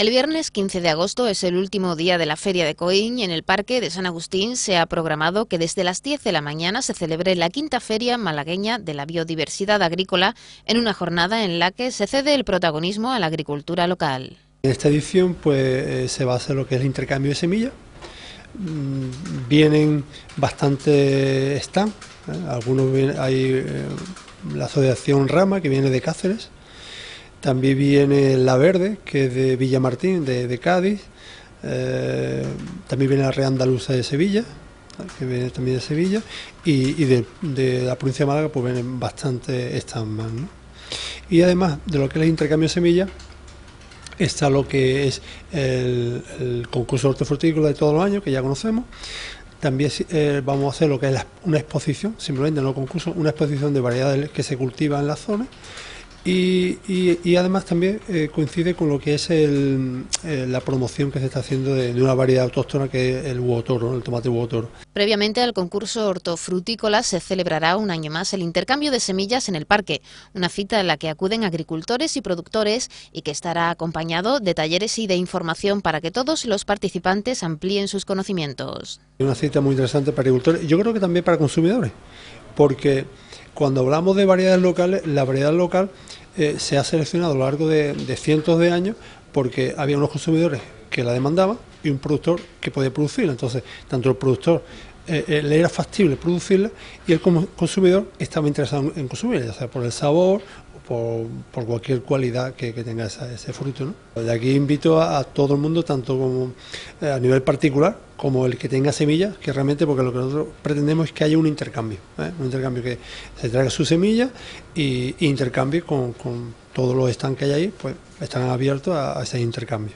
El viernes 15 de agosto es el último día de la Feria de Coín y en el Parque de San Agustín se ha programado que desde las 10 de la mañana se celebre la quinta Feria Malagueña de la Biodiversidad Agrícola en una jornada en la que se cede el protagonismo a la agricultura local. En esta edición pues eh, se va a hacer lo que es el intercambio de semillas. Mm, vienen bastante stands, ¿eh? algunos hay eh, la asociación Rama que viene de Cáceres, también viene La Verde, que es de Villamartín, de, de Cádiz. Eh, también viene la Real Andaluza de Sevilla, que viene también de Sevilla. Y, de, la provincia de Málaga, pues vienen bastante estas más. Y además de lo que es el intercambio de semillas, está lo que es el, concurso de hortofrutícola de todos los años, que ya conocemos. También eh, vamos a hacer lo que es una exposición, simplemente no concurso, una exposición de variedades que se cultivan en la zona y, y, además también eh, coincide con lo que es el, eh, la promoción que se está haciendo de, una variedad autóctona que es el huotoro, el tomate huotoro. Previamente al concurso hortofrutícola se celebrará un año más el intercambio de semillas en el parque, una cita en la que acuden agricultores y productores y que estará acompañado de talleres y de información para que todos los participantes amplíen sus conocimientos. Una cita muy interesante para agricultores y yo creo que también para consumidores, porque cuando hablamos de variedades locales, la variedad local eh, se ha seleccionado a lo largo de, cientos de años porque había unos consumidores que la demandaban y un productor que podía producirla. Entonces, tanto el productor eh, eh, le era factible producirla y el consumidor estaba interesado en consumirla, ya sea por el sabor o por, cualquier cualidad que, tenga ese fruto. ¿no? De aquí invito a, todo el mundo, tanto como a nivel particular como el que tenga semillas, que realmente porque lo que nosotros pretendemos es que haya un intercambio, un intercambio que se traiga su semilla y, intercambie con, todos los stands que hay ahí, pues están abiertos a ese intercambio.